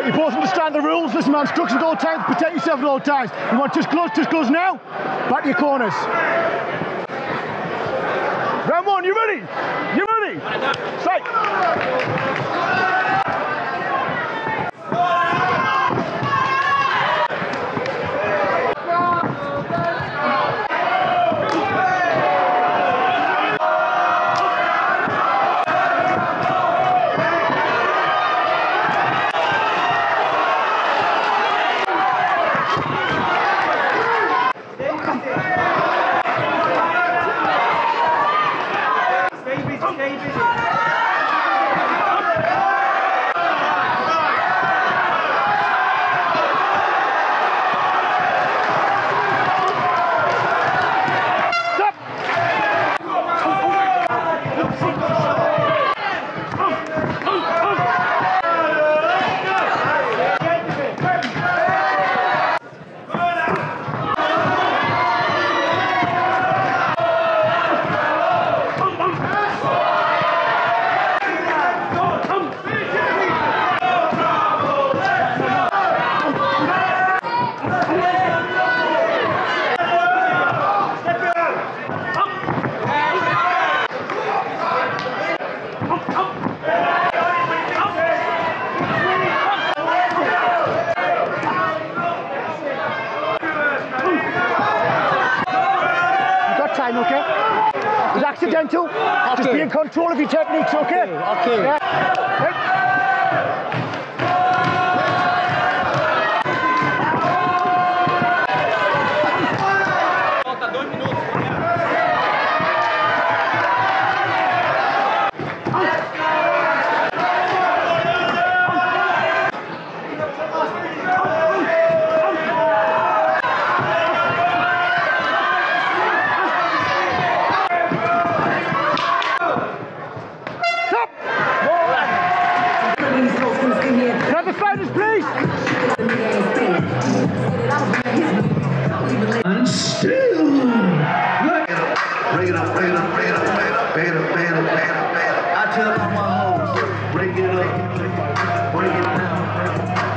Right, you both understand the rules. Listen, man, instructions at all times. Protect yourself at all times. You want just gloves, just gloves now. Back to your corners. Round one, you ready? You ready? Sight. aí, beleza. You got time, okay? Accidental. Just be in control of your techniques, okay? okay. Yeah. The fighters, please. And still. Bring it up, bring it up, bring it up, bring it up, bring it up, bring it up, bring it up, bring it up. I tell my hoes, bring it up, bring it down.